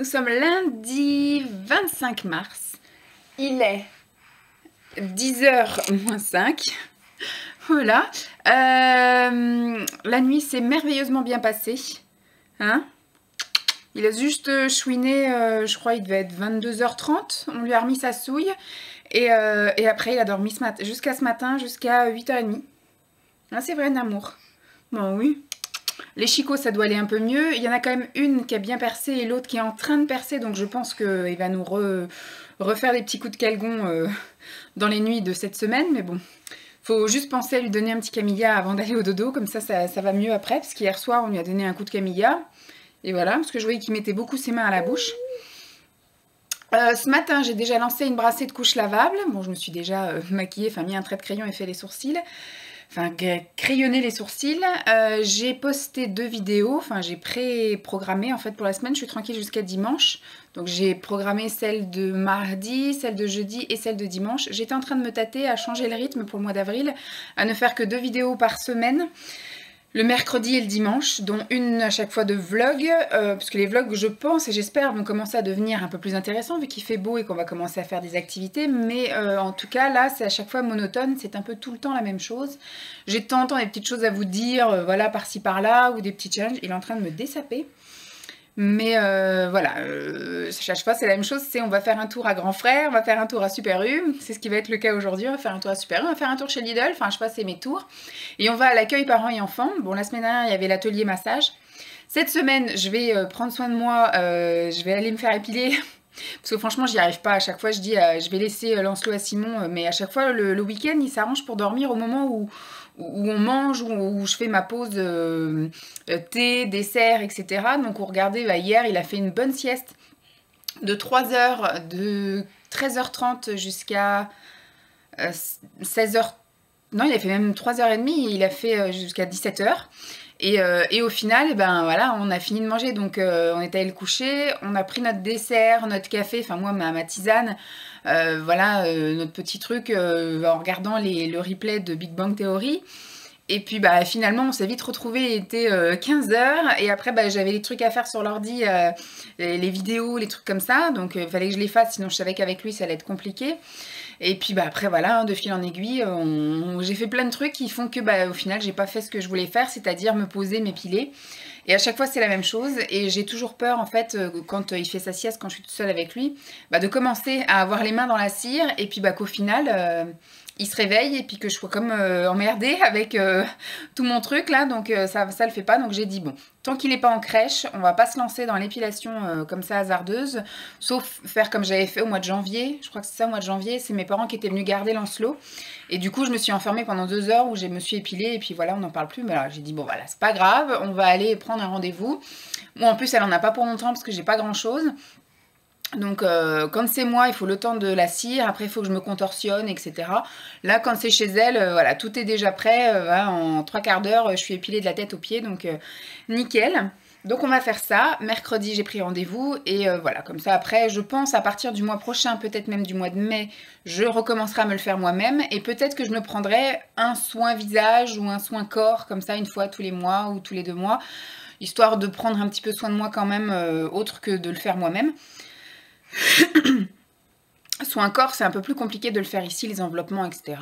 Nous sommes lundi 25 mars. Il est 10h moins 5. Voilà. Euh, la nuit s'est merveilleusement bien passée. Hein il a juste chouiné, euh, je crois il devait être 22h30. On lui a remis sa souille. Et, euh, après, il a dormi jusqu'à ce matin, jusqu'à 8h30. Ah, c'est vrai, un amour. Bon, oui. Les chicots, ça doit aller un peu mieux. Il y en a quand même une qui a bien percé et l'autre qui est en train de percer. Donc je pense qu'il va nous refaire des petits coups de calgon euh, dans les nuits de cette semaine. Mais bon, faut juste penser à lui donner un petit camilla avant d'aller au dodo. Comme ça, ça, va mieux après. Parce qu'hier soir, on lui a donné un coup de camilla. Et voilà, parce que je voyais qu'il mettait beaucoup ses mains à la bouche. Euh, ce matin, j'ai déjà lancé une brassée de couches lavables. Bon, je me suis déjà euh, maquillée, enfin mis un trait de crayon et fait les sourcils enfin crayonner les sourcils. Euh, j'ai posté deux vidéos, enfin j'ai pré-programmé en fait pour la semaine, je suis tranquille jusqu'à dimanche. Donc j'ai programmé celle de mardi, celle de jeudi et celle de dimanche. J'étais en train de me tâter à changer le rythme pour le mois d'avril, à ne faire que deux vidéos par semaine le mercredi et le dimanche, dont une à chaque fois de vlog, euh, parce que les vlogs, je pense et j'espère, vont commencer à devenir un peu plus intéressants vu qu'il fait beau et qu'on va commencer à faire des activités, mais euh, en tout cas là, c'est à chaque fois monotone, c'est un peu tout le temps la même chose. J'ai de des petites choses à vous dire, euh, voilà, par-ci par-là, ou des petits challenges, il est en train de me dessaper. Mais euh, voilà, euh, chaque fois c'est la même chose, c'est on va faire un tour à Grand Frère, on va faire un tour à Super U, c'est ce qui va être le cas aujourd'hui, on va faire un tour à Super U, on va faire un tour chez Lidl, enfin je sais mes tours. Et on va à l'accueil parents et enfants. Bon, la semaine dernière, il y avait l'atelier massage. Cette semaine, je vais euh, prendre soin de moi, je vais aller me faire épiler. Parce que franchement, j'y arrive pas. À chaque fois, je dis, je vais laisser Lancelot à Simon. Mais à chaque fois, le week-end, il s'arrange pour dormir au moment où, où on mange, où, je fais ma pause euh, thé, dessert, etc. Donc on regardait, bah, hier il a fait une bonne sieste de 3h, de 13h30 jusqu'à 16h. Euh, non, il a fait même 3h30, il a fait euh, jusqu'à 17h. Et, au final, eh ben voilà, on a fini de manger, donc on est allé le coucher, on a pris notre dessert, notre café, enfin moi ma tisane, euh, voilà, euh, notre petit truc euh, en regardant le replay de Big Bang Theory. Et puis bah, finalement, on s'est vite retrouvé, il était 15h. Et après, bah, j'avais les trucs à faire sur l'ordi, les vidéos, les trucs comme ça. Donc il fallait que je les fasse, sinon je savais qu'avec lui, ça allait être compliqué. Et puis bah, après, voilà, hein, de fil en aiguille, j'ai fait plein de trucs qui font que bah, au final, j'ai pas fait ce que je voulais faire, c'est-à-dire me poser, m'épiler. Et à chaque fois, c'est la même chose. Et j'ai toujours peur, en fait, euh, quand euh, il fait sa sieste, quand je suis toute seule avec lui, bah, de commencer à avoir les mains dans la cire et puis bah, qu'au final, euh, il se réveille et puis que je sois comme emmerdée avec tout mon truc là. Donc ça, ça le fait pas. Donc j'ai dit, bon, tant qu'il n'est pas en crèche, on va pas se lancer dans l'épilation comme ça hasardeuse, sauf faire comme j'avais fait au mois de janvier. Je crois que c'est ça au mois de janvier. C'est mes parents qui étaient venus garder Lancelot. Et du coup, je me suis enfermée pendant deux heures où je me suis épilée et puis voilà, on n'en parle plus. Mais là, j'ai dit, bon voilà, c'est pas grave, on va aller prendre un rendez-vous. Moi, en plus, elle en a pas pour longtemps parce que j'ai pas grand chose. Donc euh, quand c'est moi, il faut le temps de la cire, après il faut que je me contorsionne, etc. Là, quand c'est chez elle, euh, voilà, tout est déjà prêt. Euh, en trois quarts d'heure, je suis épilée de la tête aux pieds, donc nickel. Donc on va faire ça. Mercredi, j'ai pris rendez-vous et euh, voilà, comme ça après, je pense à partir du mois prochain, peut-être même du mois de mai, je recommencerai à me le faire moi-même et peut-être que je me prendrai un soin visage ou un soin corps comme ça une fois tous les mois ou tous les deux mois, histoire de prendre un petit peu soin de moi quand même, euh, autre que de le faire moi-même. Soin corps, c'est un peu plus compliqué de le faire ici, les enveloppements, etc.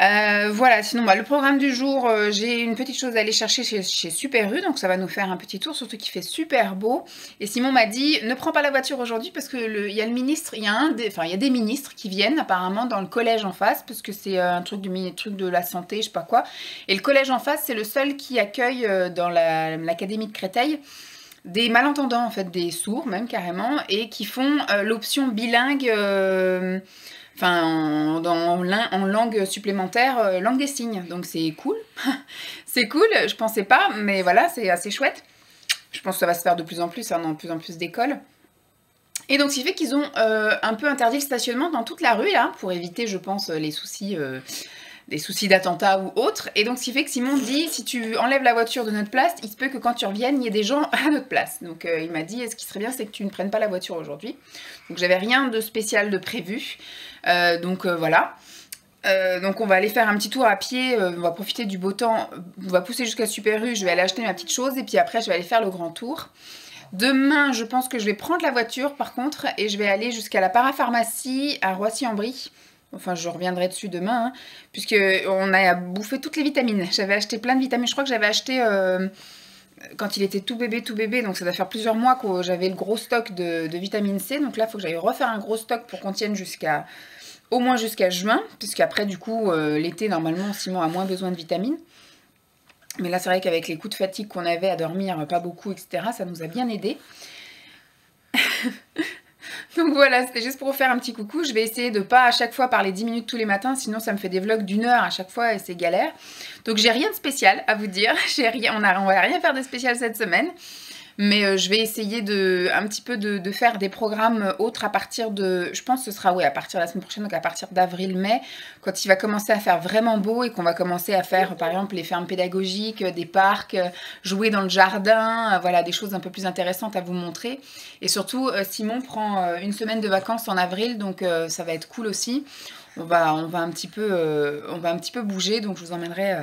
Euh, voilà, sinon bah, le programme du jour, euh, j'ai une petite chose à aller chercher chez, U, donc ça va nous faire un petit tour, surtout qu'il fait super beau. Et Simon m'a dit, ne prends pas la voiture aujourd'hui parce que il y a le ministre, il y a des ministres qui viennent apparemment dans le collège en face, parce que c'est euh, un truc du truc de la santé, je sais pas quoi. Et le collège en face, c'est le seul qui accueille dans l'académie de Créteil des malentendants en fait, des sourds même carrément, et qui font l'option bilingue enfin en, en, langue supplémentaire, euh, langue des signes. Donc c'est cool. c'est cool, je pensais pas, mais voilà, c'est assez chouette. Je pense que ça va se faire de plus en plus, hein, dans de plus en plus d'écoles. Et donc, ce qui fait qu'ils ont euh, un peu interdit le stationnement dans toute la rue, là, pour éviter, je pense, les soucis euh, des soucis d'attentat ou autre. Et donc, ce qui fait que Simon dit, si tu enlèves la voiture de notre place, il se peut que quand tu reviennes, il y ait des gens à notre place. Donc, euh, il m'a dit, ce qui serait bien, c'est que tu ne prennes pas la voiture aujourd'hui. Donc, j'avais rien de spécial de prévu. Euh, donc, euh, voilà. Donc on va aller faire un petit tour à pied, on va profiter du beau temps, on va pousser jusqu'à Super U, je vais aller acheter ma petite chose et puis après je vais aller faire le grand tour. Demain, je pense que je vais prendre la voiture par contre et je vais aller jusqu'à la parapharmacie à Roissy-en-Brie. Enfin, je reviendrai dessus demain, hein, puisque on a bouffé toutes les vitamines. J'avais acheté plein de vitamines. Je crois que j'avais acheté euh, quand il était tout bébé, tout bébé. Donc ça doit faire plusieurs mois que j'avais le gros stock de, vitamine C. Donc là, il faut que j'aille refaire un gros stock pour qu'on tienne jusqu'à au moins jusqu'à juin, puisqu'après, du coup, euh, l'été, normalement, Simon a moins besoin de vitamines. Mais là, c'est vrai qu'avec les coups de fatigue qu'on avait à dormir, pas beaucoup, etc., ça nous a bien aidé. Donc voilà, c'était juste pour vous faire un petit coucou. Je vais essayer de pas à chaque fois parler 10 minutes tous les matins, sinon ça me fait des vlogs d'une heure à chaque fois et c'est galère. Donc j'ai rien de spécial à vous dire. Rien, on, a, on va rien faire de spécial cette semaine. Mais euh, je vais essayer de un petit peu de, faire des programmes autres à partir de, je pense que ce sera oui à partir de la semaine prochaine, donc à partir d'avril-mai, quand il va commencer à faire vraiment beau et qu'on va commencer à faire par exemple les fermes pédagogiques, des parcs, jouer dans le jardin, voilà des choses un peu plus intéressantes à vous montrer. Et surtout euh, Simon prend euh, une semaine de vacances en avril, donc ça va être cool aussi. On va, on va un petit peu, on va un petit peu bouger, donc je vous emmènerai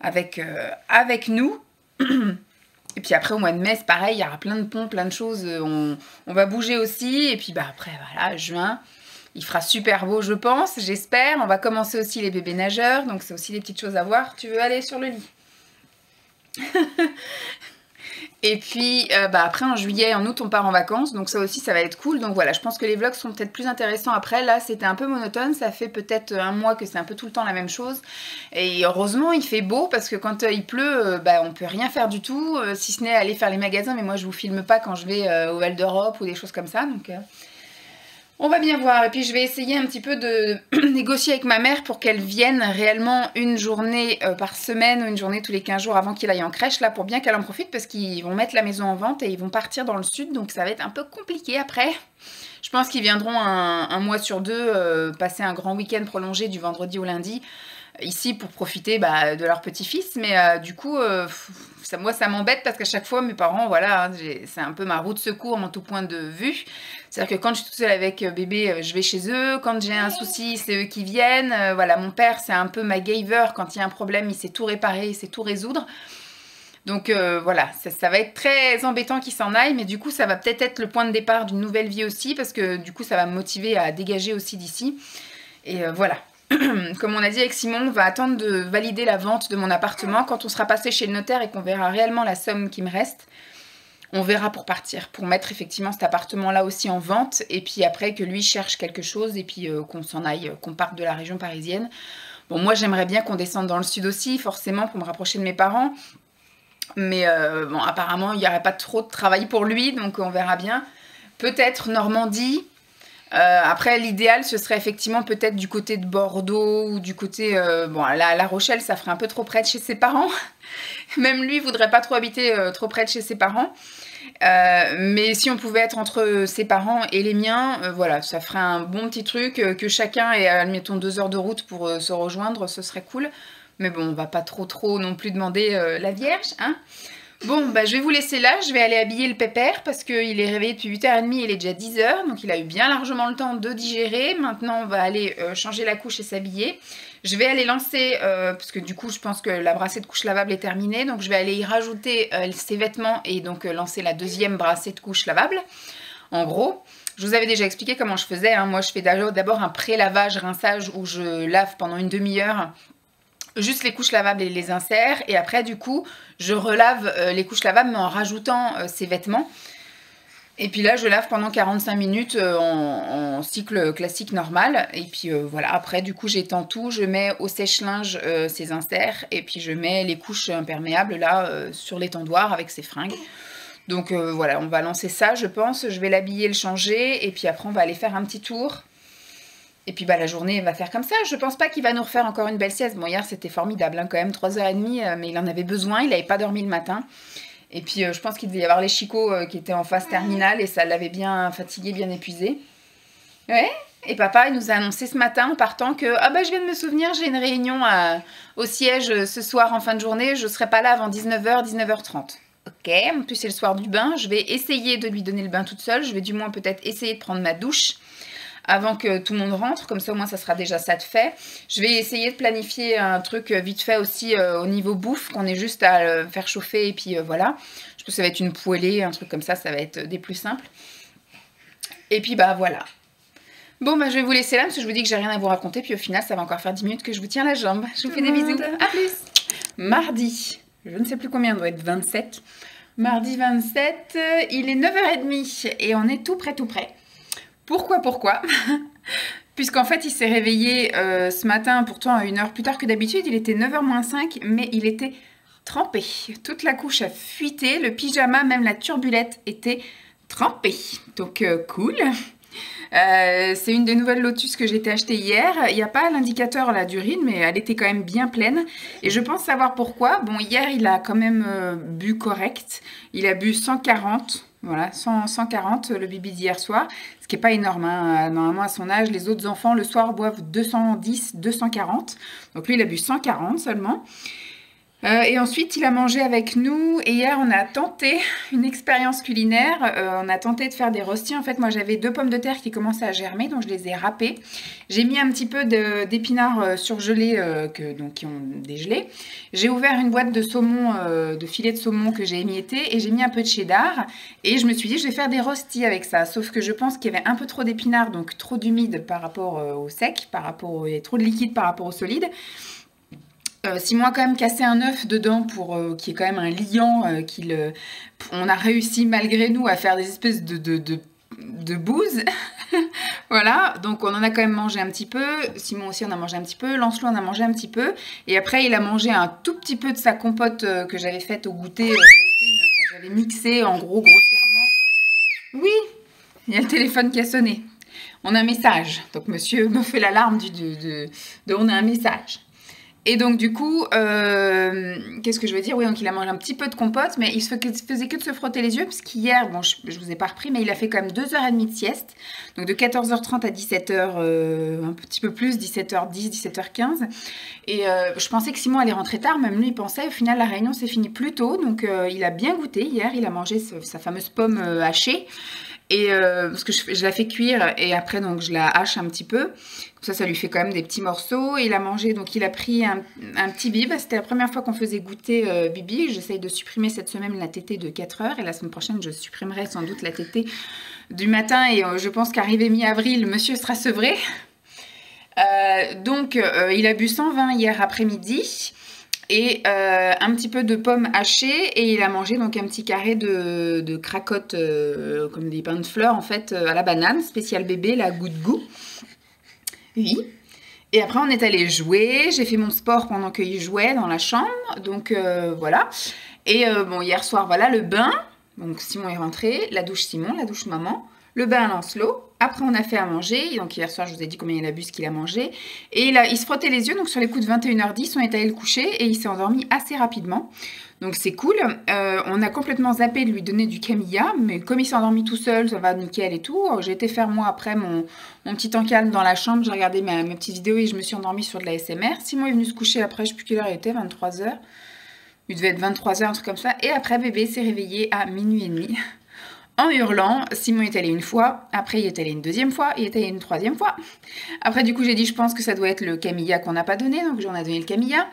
avec, avec nous. Et puis après, au mois de mai, c'est pareil, il y aura plein de ponts, plein de choses. Euh, on, on, va bouger aussi. Et puis bah, après, voilà, juin, il fera super beau, je pense, j'espère. On va commencer aussi les bébés nageurs. Donc c'est aussi des petites choses à voir. Tu veux aller sur le lit? Et puis euh, bah, après en juillet, en août, on part en vacances. Donc ça aussi, ça va être cool. Donc voilà, je pense que les vlogs sont peut-être plus intéressants après. Là, c'était un peu monotone. Ça fait peut-être un mois que c'est un peu tout le temps la même chose. Et heureusement, il fait beau parce que quand euh, il pleut, euh, bah, on peut rien faire du tout. si ce n'est aller faire les magasins. Mais moi, je vous filme pas quand je vais au Val d'Europe ou des choses comme ça. Donc... On va bien voir. Et puis je vais essayer un petit peu de négocier avec ma mère pour qu'elle vienne réellement une journée euh, par semaine ou une journée tous les 15 jours avant qu'il aille en crèche, là, pour bien qu'elle en profite, parce qu'ils vont mettre la maison en vente et ils vont partir dans le sud, donc ça va être un peu compliqué après. Je pense qu'ils viendront un, mois sur deux, euh, passer un grand week-end prolongé du vendredi au lundi ici pour profiter bah, de leur petit-fils. Mais euh, du coup, euh, moi, ça m'embête parce qu'à chaque fois, mes parents, voilà, hein, c'est un peu ma roue de secours en tout point de vue. C'est-à-dire que quand je suis toute seule avec euh, bébé, je vais chez eux. Quand j'ai un souci, c'est eux qui viennent. voilà, mon père, c'est un peu ma gaver. Quand il y a un problème, il sait tout réparer, il sait tout résoudre. Donc voilà, ça, va être très embêtant qu'il s'en aille, mais du coup ça va peut-être être le point de départ d'une nouvelle vie aussi, parce que du coup ça va me motiver à dégager aussi d'ici. Et voilà, comme on a dit avec Simon, on va attendre de valider la vente de mon appartement. Quand on sera passé chez le notaire et qu'on verra réellement la somme qui me reste, on verra pour partir, pour mettre effectivement cet appartement-là aussi en vente. Et puis après que lui cherche quelque chose et puis euh, qu'on s'en aille, qu'on parte de la région parisienne. Bon, moi j'aimerais bien qu'on descende dans le sud aussi, forcément, pour me rapprocher de mes parents. Mais euh, bon, apparemment, il n'y aurait pas trop de travail pour lui, donc on verra bien. Peut-être Normandie, euh, après, l'idéal, ce serait effectivement peut-être du côté de Bordeaux ou du côté... Euh, bon, la, la Rochelle, ça ferait un peu trop près de chez ses parents. Même lui, voudrait pas trop habiter euh, trop près de chez ses parents. mais si on pouvait être entre ses parents et les miens, voilà, ça ferait un bon petit truc. que chacun ait, admettons, deux heures de route pour se rejoindre, ce serait cool. Mais bon, on va pas trop trop non plus demander la Vierge, hein Bon, bah, je vais vous laisser là. Je vais aller habiller le pépère parce qu'il est réveillé depuis 8h30. Il est déjà 10h. Donc, il a eu bien largement le temps de digérer. Maintenant, on va aller euh, changer la couche et s'habiller. Je vais aller lancer, euh, parce que du coup, je pense que la brassée de couche lavable est terminée. Donc, je vais aller y rajouter euh, ses vêtements et donc lancer la deuxième brassée de couche lavable. En gros, je vous avais déjà expliqué comment je faisais. Hein. Moi, je fais d'abord un pré-lavage, rinçage où je lave pendant une demi-heure juste les couches lavables et les inserts. Et après, du coup, je relave euh, les couches lavables, en rajoutant euh, ces vêtements. Et puis là, je lave pendant 45 minutes euh, en, cycle classique normal. Et puis voilà, après, du coup, j'étends tout. Je mets au sèche-linge ces inserts. Et puis, je mets les couches imperméables là sur l'étendoir avec ces fringues. Donc voilà, on va lancer ça, je pense. Je vais l'habiller, le changer. Et puis après, on va aller faire un petit tour et puis bah, la journée va faire comme ça. Je pense pas qu'il va nous refaire encore une belle sieste. Bon, hier c'était formidable hein, quand même, 3h30, euh, mais il en avait besoin, il n'avait pas dormi le matin. Et puis euh, je pense qu'il devait y avoir les chicots euh, qui étaient en phase terminale et ça l'avait bien fatigué, bien épuisé. Ouais. Et papa, il nous a annoncé ce matin en partant que Ah bah je viens de me souvenir, j'ai une réunion au siège ce soir en fin de journée, je serai pas là avant 19h, 19h30. Ok, en plus c'est le soir du bain, je vais essayer de lui donner le bain toute seule, je vais du moins peut-être essayer de prendre ma douche avant que tout le monde rentre. Comme ça, au moins, ça sera déjà ça de fait. Je vais essayer de planifier un truc vite fait aussi au niveau bouffe, qu'on ait juste à le faire chauffer et puis voilà. Je pense que ça va être une poêlée, un truc comme ça, ça va être des plus simples. Et puis bah voilà. Bon bah je vais vous laisser là parce que je vous dis que j'ai rien à vous raconter. Puis au final, ça va encore faire 10 minutes que je vous tiens la jambe. Je vous fais des bisous. A plus Mardi, je ne sais plus combien, doit être 27. Mardi 27, il est 9h30 et on est tout près, tout près. Pourquoi, pourquoi Puisqu'en fait, il s'est réveillé euh, ce matin, pourtant une heure plus tard que d'habitude. Il était 9h moins 5, mais il était trempé. Toute la couche a fuité, le pyjama, même la turbulette était trempée. Donc, euh, cool. Euh, c'est une des nouvelles Lotus que j'ai été achetée hier. Il n'y a pas l'indicateur là d'urine, mais elle était quand même bien pleine. Et je pense savoir pourquoi. Bon, hier, il a quand même bu correct. Il a bu 140. Voilà, 140 le bibi d'hier soir, ce qui n'est pas énorme. Hein. Normalement, à son âge, les autres enfants, le soir, boivent 210, 240. Donc lui, il a bu 140 seulement. Euh, et ensuite, il a mangé avec nous. Et hier, on a tenté une expérience culinaire. Euh, on a tenté de faire des rostis. En fait, moi, j'avais deux pommes de terre qui commençaient à germer, donc je les ai râpées. J'ai mis un petit peu d'épinards euh, surgelés, que, donc qui ont dégelé. J'ai ouvert une boîte de saumon, de filets de saumon que j'ai émietté, et j'ai mis un peu de cheddar. Et je me suis dit, je vais faire des rostis avec ça. Sauf que je pense qu'il y avait un peu trop d'épinards, donc trop d'humide par rapport au sec, par rapport et trop de liquide par rapport au solide. Euh, Simon a quand même cassé un œuf dedans pour euh, qui est quand même un liant euh, qu'il on a réussi malgré nous à faire des espèces de, de, bouse voilà donc on en a quand même mangé un petit peu Simon aussi en a mangé un petit peu Lancelot en a mangé un petit peu et après il a mangé un tout petit peu de sa compote que j'avais faite au goûter j'avais mixé en gros grossièrement. Oui il y a le téléphone qui a sonné. On a un message. Donc monsieur me fait l'alarme de, de on a un message et donc, du coup, euh, qu'est-ce que je veux dire? Oui, donc il a mangé un petit peu de compote, mais il faisait que de se frotter les yeux, parce qu'hier, bon, je, ne vous ai pas repris, mais il a fait quand même 2h30 de sieste. Donc, de 14h30 à 17h, euh, un petit peu plus, 17h10, 17h15. Et euh, je pensais que Simon allait rentrer tard, même lui, il pensait. Au final, la réunion s'est finie plus tôt. Donc, il a bien goûté hier. Il a mangé sa fameuse pomme hachée. Et parce que je, la fais cuire et après donc je la hache un petit peu. Ça, ça lui fait quand même des petits morceaux. Il a mangé, donc il a pris un, petit bib. C'était la première fois qu'on faisait goûter euh, Bibi. J'essaye de supprimer cette semaine la tétée de 4 heures. Et la semaine prochaine, je supprimerai sans doute la tétée du matin. Et euh, je pense qu'arrivé mi-avril, monsieur sera sevré. donc il a bu 120 hier après-midi et euh, un petit peu de pommes hachées et il a mangé donc un petit carré de, de euh, comme des pains de fleurs en fait euh, à la banane, spécial bébé, la goût. Oui. Et après on est allé jouer, j'ai fait mon sport pendant qu'il jouait dans la chambre, donc voilà. Et bon hier soir voilà le bain, donc Simon est rentré, la douche Simon, la douche maman le bain Lancelot. Après, on a fait à manger. Donc, hier soir, je vous ai dit combien il a bu, ce qu'il a mangé. Et il, il se frottait les yeux. Donc, sur les coups de 21h10, on est allé le coucher et il s'est endormi assez rapidement. Donc, c'est cool. Euh, on a complètement zappé de lui donner du Camilla. Mais comme il s'est endormi tout seul, ça va nickel et tout. J'ai été faire, moi, après, mon, petit temps calme dans la chambre. J'ai regardé mes, mes petites vidéos et je me suis endormie sur de la SMR. Simon est venu se coucher après. Je sais plus quelle heure il était, 23h. Il devait être 23h, un truc comme ça. Et après, bébé s'est réveillé à minuit et demi en hurlant. Simon est allé une fois, après il est allé une deuxième fois, il est allé une troisième fois. Après du coup j'ai dit je pense que ça doit être le Camilla qu'on n'a pas donné, donc j'en ai donné le Camilla.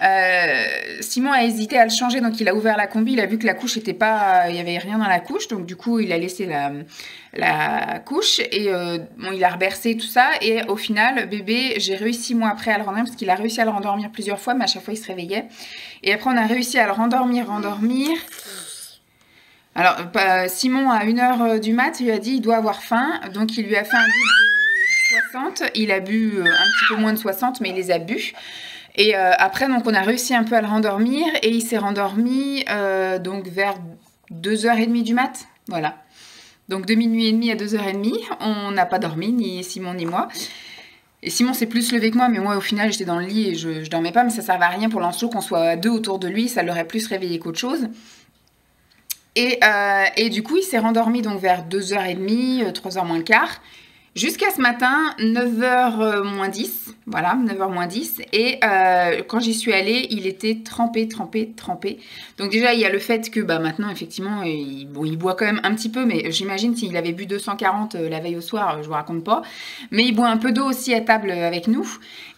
Euh, Simon a hésité à le changer, donc il a ouvert la combi, il a vu que la couche était pas, il y avait rien dans la couche, donc du coup il a laissé la, couche et euh, bon il a rebercé tout ça et au final bébé j'ai réussi moi après à le rendormir parce qu'il a réussi à le rendormir plusieurs fois, mais à chaque fois il se réveillait et après on a réussi à le rendormir, rendormir alors, Simon, à 1h euh, du mat, il lui a dit il doit avoir faim. Donc, il lui a fait un but de 60. Il a bu euh, un petit peu moins de 60, mais il les a bu. Et euh, après, donc, on a réussi un peu à le rendormir. Et il s'est rendormi donc vers 2h30 du mat. Voilà. Donc, de minuit et demi à 2h30, on n'a pas dormi, ni Simon ni moi. Et Simon s'est plus levé que moi, mais moi au final j'étais dans le lit et je, ne dormais pas, mais ça servait à rien pour Lancelot qu'on soit deux autour de lui, ça l'aurait plus réveillé qu'autre chose. Euh, et, du coup, il s'est rendormi donc vers 2h30, 3h euh, moins le quart. Jusqu'à ce matin, 9h moins 10. Voilà, 9h moins 10. Et euh, quand j'y suis allée, il était trempé, trempé, trempé. Donc déjà, il y a le fait que bah, maintenant, effectivement, il, bon, il boit quand même un petit peu. Mais j'imagine s'il avait bu 240 euh, la veille au soir, je vous raconte pas. Mais il boit un peu d'eau aussi à table avec nous.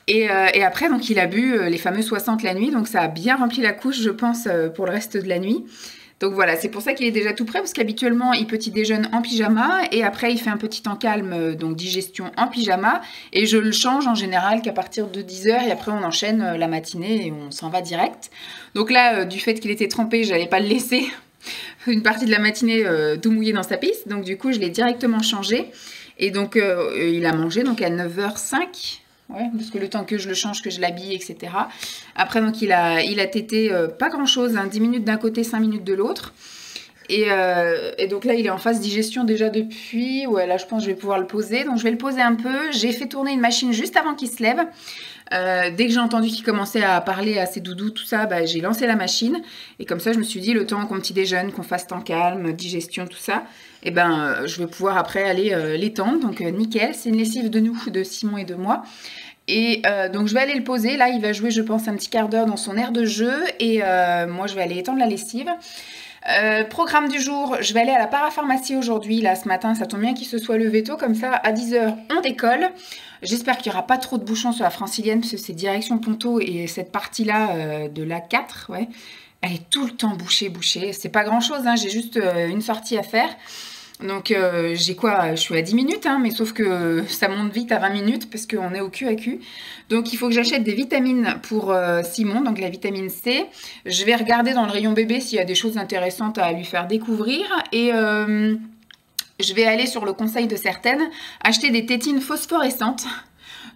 Et, et, après, donc, il a bu les fameux 60 la nuit. Donc ça a bien rempli la couche, je pense, pour le reste de la nuit. Donc voilà, c'est pour ça qu'il est déjà tout prêt, parce qu'habituellement, il petit déjeune en pyjama, et après, il fait un petit temps calme, euh, donc digestion en pyjama, et je le change en général qu'à partir de 10h, et après, on enchaîne euh, la matinée, et on s'en va direct. Donc là, euh, du fait qu'il était trempé, j'allais pas le laisser une partie de la matinée tout mouillé dans sa piste, donc du coup, je l'ai directement changé, et donc, il a mangé, donc à 9h05, Ouais, parce que le temps que je le change, que je l'habille, etc. Après, donc, il a, il tété euh, pas grand-chose, 10 hein, minutes d'un côté, 5 minutes de l'autre. Euh, et, donc là, il est en phase digestion déjà depuis. Ouais, là, je pense que je vais pouvoir le poser. Donc, je vais le poser un peu. J'ai fait tourner une machine juste avant qu'il se lève. Euh, dès que j'ai entendu qu'il commençait à parler à ses doudous, tout ça, bah, j'ai lancé la machine. Et comme ça, je me suis dit, le temps qu'on petit déjeune, qu'on fasse temps calme, digestion, tout ça, et eh ben, je vais pouvoir après aller l'étendre. Donc, nickel. C'est une lessive de nous, de Simon et de moi. Et euh, donc je vais aller le poser. Là, il va jouer, je pense, un petit quart d'heure dans son aire de jeu. Et euh, moi, je vais aller étendre la lessive. Euh, programme du jour, je vais aller à la parapharmacie aujourd'hui. Là, ce matin, ça tombe bien qu'il se soit levé tôt. Comme ça, à 10h, on décolle. J'espère qu'il n'y aura pas trop de bouchons sur la francilienne parce que c'est direction Ponto et cette partie-là de la 4, ouais, elle est tout le temps bouchée, bouchée. C'est pas grand-chose, hein, j'ai juste une sortie à faire. Donc euh, j'ai quoi? Je suis à 10 minutes, hein, mais sauf que ça monte vite à 20 minutes parce qu'on est au cul à cul. Donc il faut que j'achète des vitamines pour euh, Simon, donc la vitamine C. Je vais regarder dans le rayon bébé s'il y a des choses intéressantes à lui faire découvrir. Et euh, je vais aller sur le conseil de certaines acheter des tétines phosphorescentes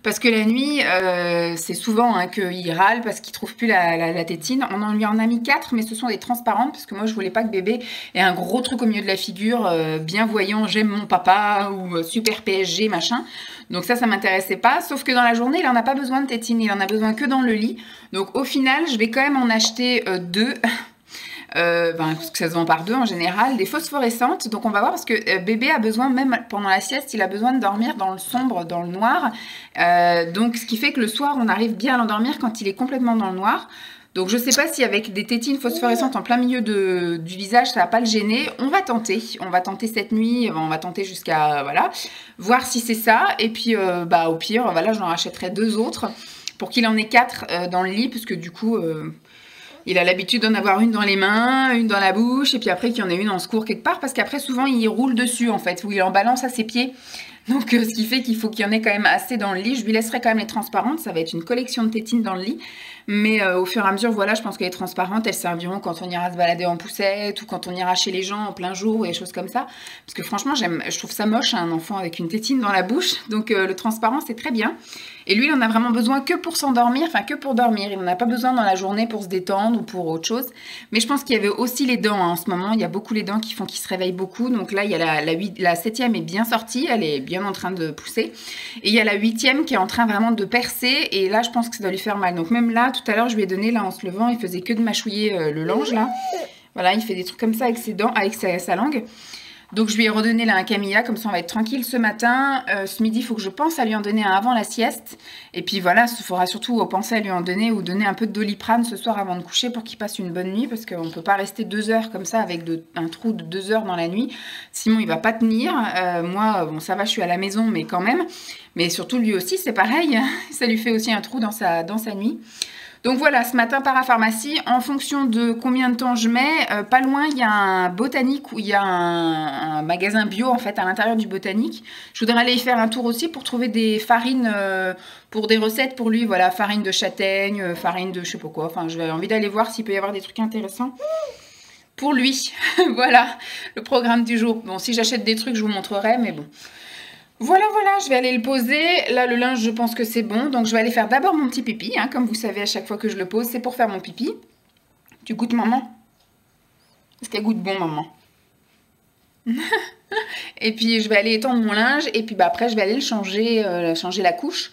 parce que la nuit, euh, c'est souvent hein, qu'il râle parce qu'il trouve plus la, tétine. On en lui en a mis quatre, mais ce sont des transparentes parce que moi, je voulais pas que bébé ait un gros truc au milieu de la figure, euh, bien voyant, j'aime mon papa ou euh, super PSG, machin. Donc ça, ça m'intéressait pas. Sauf que dans la journée, il en a pas besoin de tétine, il en a besoin que dans le lit. Donc au final, je vais quand même en acheter deux. Euh, ben, parce que ça se vend par deux en général, des phosphorescentes. Donc on va voir parce que euh, bébé a besoin, même pendant la sieste, il a besoin de dormir dans le sombre, dans le noir. Euh, donc ce qui fait que le soir, on arrive bien à l'endormir quand il est complètement dans le noir. Donc je sais pas si avec des tétines phosphorescentes en plein milieu de, du visage, ça va pas le gêner. On va tenter. On va tenter cette nuit. On va tenter jusqu'à voilà, voir si c'est ça. Et puis bah au pire, voilà, j'en rachèterai deux autres pour qu'il en ait quatre dans le lit, parce que du coup, il a l'habitude d'en avoir une dans les mains, une dans la bouche, et puis après qu'il y en ait une en secours quelque part, parce qu'après souvent il roule dessus en fait, ou il en balance à ses pieds. Donc euh, ce qui fait qu'il faut qu'il y en ait quand même assez dans le lit. Je lui laisserai quand même les transparentes, ça va être une collection de tétines dans le lit. Mais euh, au fur et à mesure, voilà, je pense qu'elle est transparente, elles serviront quand on ira se balader en poussette ou quand on ira chez les gens en plein jour ou des choses comme ça. Parce que franchement, j'aime, je trouve ça moche, un enfant avec une tétine dans la bouche. Donc euh, le transparent, c'est très bien. Et lui, il en a vraiment besoin que pour s'endormir, enfin que pour dormir. Il n'en a pas besoin dans la journée pour se détendre ou pour autre chose. Mais je pense qu'il y avait aussi les dents hein, en ce moment. Il y a beaucoup les dents qui font qu'il se réveille beaucoup. Donc là, il y a la, la, 8, la septième est bien sortie, elle est bien en train de pousser. Et il y a la huitième qui est en train vraiment de percer. Et là, je pense que ça doit lui faire mal. Donc même là, tout à l'heure, je lui ai donné là en se levant, il faisait que de mâchouiller euh, le lange là. Voilà, il fait des trucs comme ça avec ses dents, avec sa, langue. Donc je lui ai redonné là un Camilla, comme ça on va être tranquille ce matin. Euh, ce midi, il faut que je pense à lui en donner un avant la sieste. Et puis voilà, il faudra surtout penser à lui en donner ou donner un peu de doliprane ce soir avant de coucher pour qu'il passe une bonne nuit. Parce qu'on ne peut pas rester deux heures comme ça avec un trou de deux heures dans la nuit. Simon, il va pas tenir. Euh, moi, bon, ça va, je suis à la maison, mais quand même. Mais surtout lui aussi, c'est pareil. ça lui fait aussi un trou dans sa, dans sa nuit. Donc voilà, ce matin, parapharmacie, en fonction de combien de temps je mets, euh, pas loin, il y a un botanique où il y a un, magasin bio en fait à l'intérieur du botanique. Je voudrais aller y faire un tour aussi pour trouver des farines euh, pour des recettes pour lui. Voilà, farine de châtaigne, euh, farine de je sais pas quoi. Enfin, j'ai envie d'aller voir s'il peut y avoir des trucs intéressants pour lui. voilà, le programme du jour. Bon, si j'achète des trucs, je vous montrerai, mais bon. Voilà, voilà, je vais aller le poser. Là, le linge, je pense que c'est bon. Donc, je vais aller faire d'abord mon petit pipi. Hein, comme vous savez, à chaque fois que je le pose, c'est pour faire mon pipi. Tu goûtes, maman? Est-ce qu'elle goûte bon, maman? Et puis, je vais aller étendre mon linge. Et puis, bah, après, je vais aller le changer, euh, changer la couche.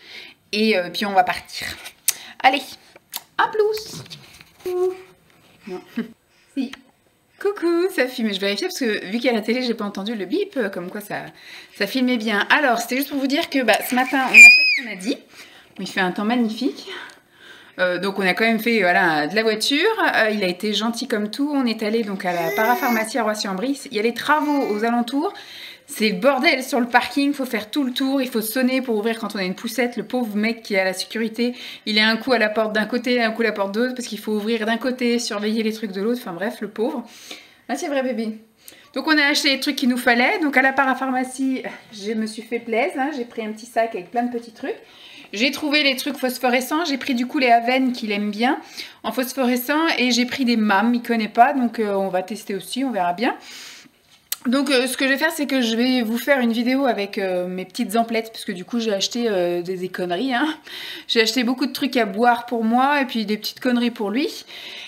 Et euh, puis, on va partir. Allez, à plus Si. Coucou, ça filme. Je vérifie parce que vu qu'il y a la télé, j'ai pas entendu le bip, comme quoi ça, ça filmait bien. Alors, c'était juste pour vous dire que bah, ce matin, on a fait ce qu'on a dit. Il fait un temps magnifique. Euh, donc on a quand même fait voilà, de la voiture, euh, il a été gentil comme tout, on est allé donc à la parapharmacie à Roissy-en-Brie, il y a les travaux aux alentours, c'est le bordel sur le parking, il faut faire tout le tour, il faut sonner pour ouvrir quand on a une poussette. Le pauvre mec qui est à la sécurité, il est un coup à la porte d'un côté, un coup à la porte de l'autre, parce qu'il faut ouvrir d'un côté, surveiller les trucs de l'autre. Enfin bref, le pauvre. Ah, c'est vrai, bébé. Donc on a acheté les trucs qu'il nous fallait. Donc à la parapharmacie, je me suis fait plaisir. Hein. J'ai pris un petit sac avec plein de petits trucs. J'ai trouvé les trucs phosphorescents. J'ai pris du coup les Aven qu'il aime bien en phosphorescent. Et j'ai pris des MAM, il connaît pas. Donc euh, on va tester aussi, on verra bien. Donc euh, ce que je vais faire c'est que je vais vous faire une vidéo avec euh, mes petites emplettes parce que du coup j'ai acheté euh, des, conneries. Hein. J'ai acheté beaucoup de trucs à boire pour moi et puis des petites conneries pour lui.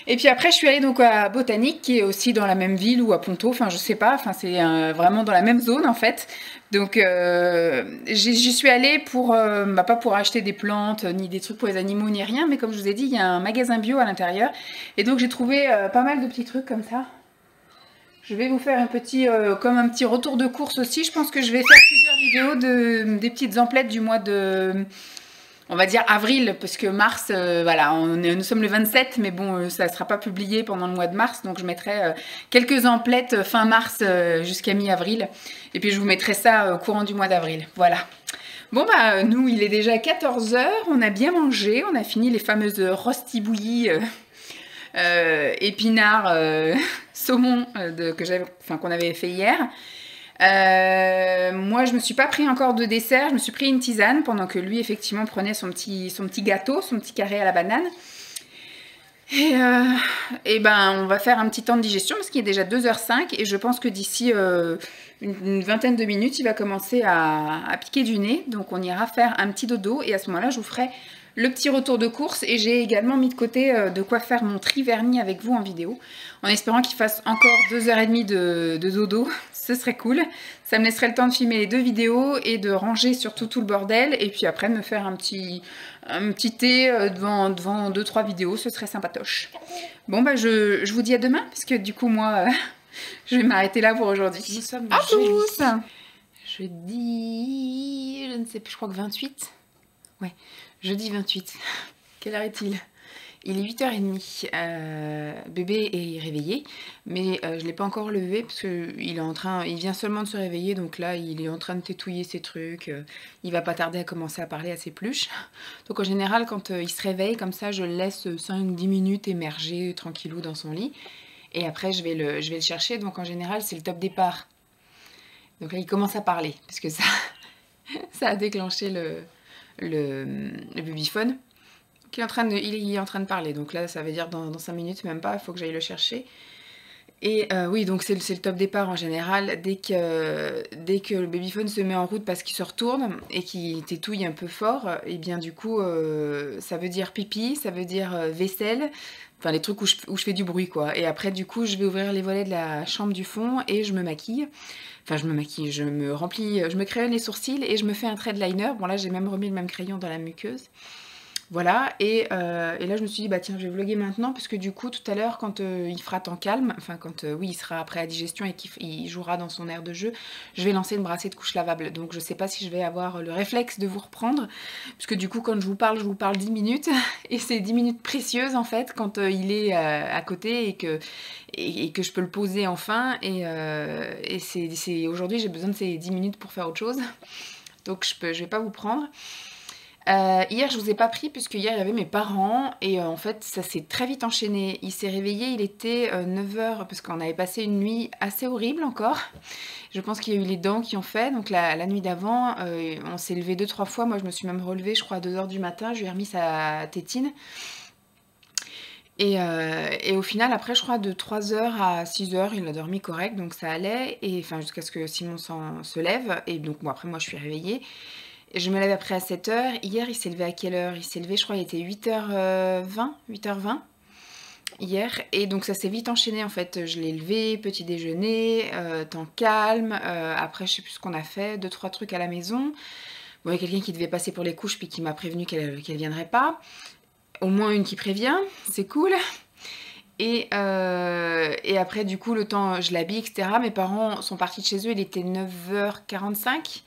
Et puis après je suis allée donc à Botanique qui est aussi dans la même ville ou à Ponto, enfin je sais pas, enfin c'est vraiment dans la même zone en fait. Donc j'y suis allée pour, bah, pas pour acheter des plantes ni des trucs pour les animaux ni rien, mais comme je vous ai dit il y a un magasin bio à l'intérieur. Et donc j'ai trouvé pas mal de petits trucs comme ça. Je vais vous faire un petit, euh, un petit retour de course aussi. Je pense que je vais faire plusieurs vidéos de, des petites emplettes du mois de, on va dire avril, parce que mars, euh, voilà, nous sommes le 27, mais bon, euh, ça ne sera pas publié pendant le mois de mars, donc je mettrai quelques emplettes fin mars jusqu'à mi-avril, et puis je vous mettrai ça au courant du mois d'avril. Voilà. Bon bah nous il est déjà 14h, on a bien mangé, on a fini les fameuses rostibouillies euh, épinards, euh, saumon euh, que j'avais, enfin qu'on avait fait hier. moi, je me suis pas pris encore de dessert. Je me suis pris une tisane pendant que lui, effectivement, prenait son petit, son petit gâteau, son petit carré à la banane. Et, et, ben, on va faire un petit temps de digestion parce qu'il est déjà 2h05 et je pense que d'ici une, vingtaine de minutes, il va commencer à, à, piquer du nez. Donc, on ira faire un petit dodo et à ce moment-là, je vous ferai le petit retour de course et j'ai également mis de côté euh, de quoi faire mon tri vernis avec vous en vidéo en espérant qu'il fasse encore 2h30 de, de dodo, ce serait cool. Ça me laisserait le temps de filmer les deux vidéos et de ranger surtout tout le bordel et puis après de me faire un petit, un petit thé euh, devant, devant 2-3 vidéos, ce serait sympatoche. Bon bah je, vous dis à demain parce que du coup moi je vais m'arrêter là pour aujourd'hui. Nous sommes à tous Jeudi, je ne sais plus, je crois que 28 Ouais, Jeudi 28. Quelle heure est-il? Il est 8h30, euh, bébé est réveillé, mais euh, je ne l'ai pas encore levé parce qu'il est en train, il vient seulement de se réveiller, donc là il est en train de tétouiller ses trucs, euh, il va pas tarder à commencer à parler à ses pluches. Donc en général quand il se réveille comme ça, je le laisse 5-10 minutes émerger tranquillou dans son lit, et après je vais le, chercher, donc en général c'est le top départ. Donc là il commence à parler, parce que ça a déclenché le, le, babyphone. Est en train de, il est en train de parler, donc là ça veut dire dans, dans 5 minutes, même pas, il faut que j'aille le chercher. Et euh, oui, donc c'est le, top départ en général. Dès que, dès que le babyphone se met en route parce qu'il se retourne et qu'il tétouille un peu fort, et eh bien du coup, euh, ça veut dire pipi, ça veut dire euh, vaisselle, enfin les trucs où je, fais du bruit quoi. Et après, du coup, je vais ouvrir les volets de la chambre du fond et je me maquille. Enfin, je me maquille, je me remplis, je me crée les sourcils et je me fais un trait de liner. Bon, là, j'ai même remis le même crayon dans la muqueuse. Voilà, euh, et, là je me suis dit, bah tiens, je vais vlogger maintenant, parce que du coup, tout à l'heure, quand euh, il fera temps calme, enfin quand, euh, oui, il sera après la digestion et qu'il jouera dans son air de jeu, je vais lancer une brassée de couche lavable. Donc je sais pas si je vais avoir le réflexe de vous reprendre, puisque du coup, quand je vous parle, je vous parle 10 minutes, et c'est 10 minutes précieuses en fait, quand il est à côté et que, et, que je peux le poser enfin, et, et c'est aujourd'hui, j'ai besoin de ces 10 minutes pour faire autre chose, donc je, peux, je vais pas vous prendre. Euh, hier, je vous ai pas pris puisque hier, il y avait mes parents et euh, en fait, ça s'est très vite enchaîné. Il s'est réveillé, il était 9h euh, parce qu'on avait passé une nuit assez horrible encore. Je pense qu'il y a eu les dents qui ont fait. Donc la, nuit d'avant, on s'est levé deux, trois fois. Moi, je me suis même relevée, je crois, à 2h du matin. Je lui ai remis sa tétine. Et, au final, après, je crois, de 3h à 6h, il a dormi correct, donc ça allait. Et enfin, jusqu'à ce que Simon se lève. Et donc, bon, après, moi, je suis réveillée. Je me lève après à 7h. Hier, il s'est levé à quelle heure? Il s'est levé, je crois, il était 8h20, 8h20 hier. Et donc ça s'est vite enchaîné en fait. Je l'ai levé, petit déjeuner, euh, temps calme. Euh, après, je sais plus ce qu'on a fait, deux, trois trucs à la maison. Il y a quelqu'un qui devait passer pour les couches puis qui m'a prévenu qu'elle ne viendrait pas. Au moins une qui prévient, c'est cool. Et, et, après, du coup, le temps, je l'habille, etc. Mes parents sont partis de chez eux, il était 9h45.